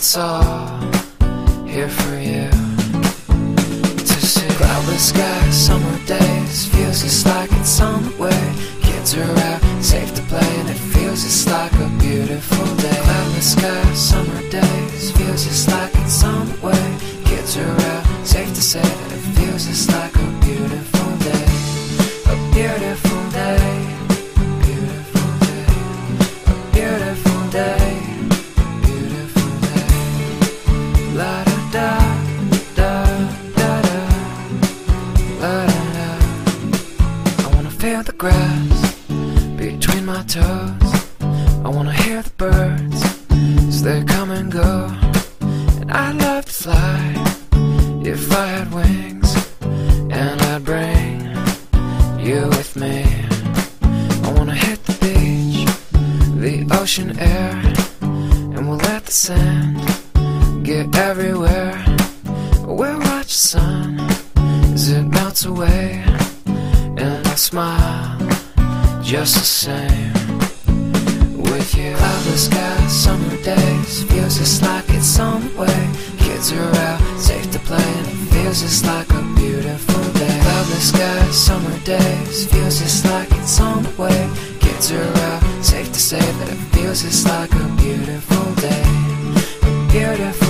it's all here for you to see. Cloudless skies, summer days, feels just like it's on the way. Kids are out, safe to play, and it feels just like a beautiful day. Cloudless skies, summer days, feels just like it's on the way. Kids are out, safe to say that it feels just like feel the grass between my toes. I wanna hear the birds as they come and go. And I'd love to fly if I had wings, and I'd bring you with me. I wanna hit the beach, the ocean air, and we'll let the sand everywhere. We'll watch the sun as it melts away, and I'll smile just the same with you. Cloudless skies, summer days, feels just like it's on the way. Kids are out, safe to play, and it feels just like a beautiful day. Cloudless skies, summer days, feels just like it's on the way. Kids are out, safe to say that it feels just like a beautiful day. A beautiful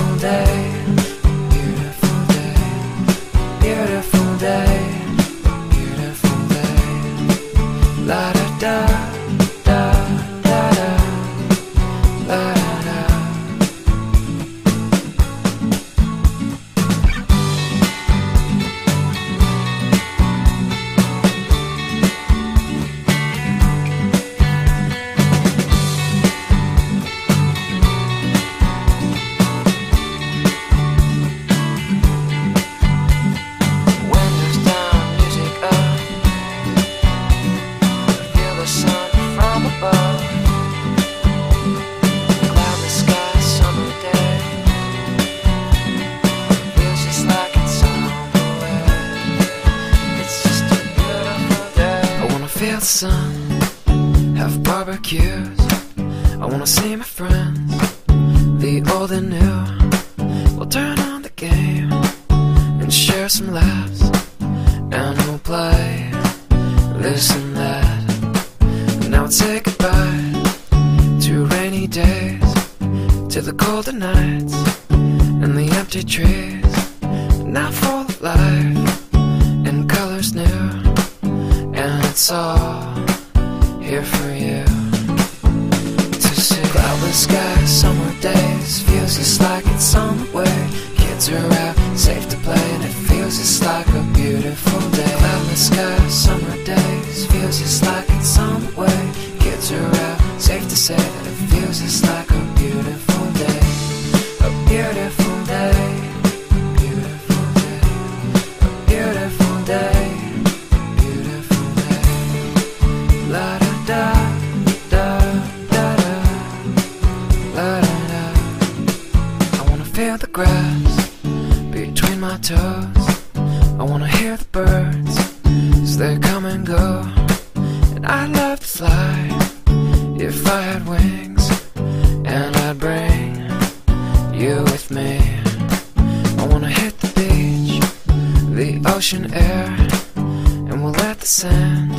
the sun, have barbecues. I wanna see my friends, the old and new. We'll turn on the game and share some laughs, and we'll play this and that. Now we'll say goodbye to rainy days, to the colder nights and the empty trees. Now of life and colors new, and it's all here for you to see. Cloudless skies, summer days, feels just like it's way. Kids are out, safe to play, and it feels just like a beautiful day. Cloudless skies, summer days, feels just like it's way. Kids are out, safe to say that it feels just like a ocean air, and we'll let the sand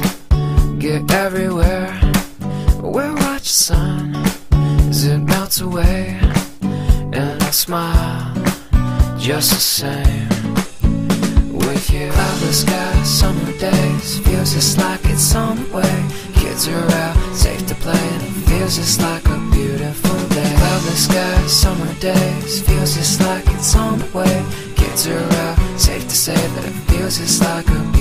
get everywhere. We'll watch the sun as it melts away, and I'll smile just the same with you. Cloudless skies, summer days, feels just like it's the way. Kids are out, safe to play, and it feels just like a beautiful day. Cloudless skies, summer days, feels just like it's the way. Kids are out, to say that it feels just like a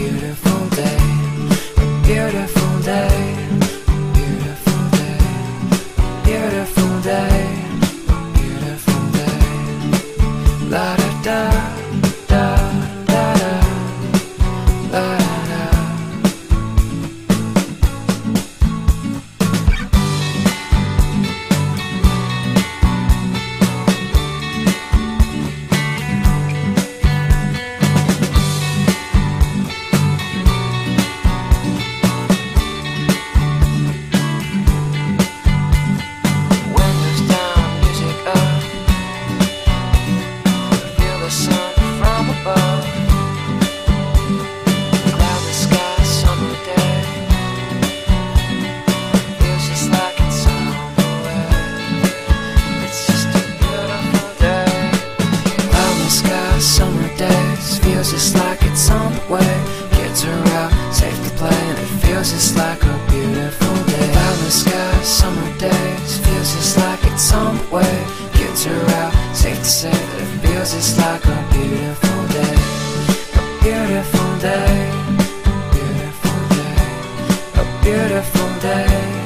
beautiful day.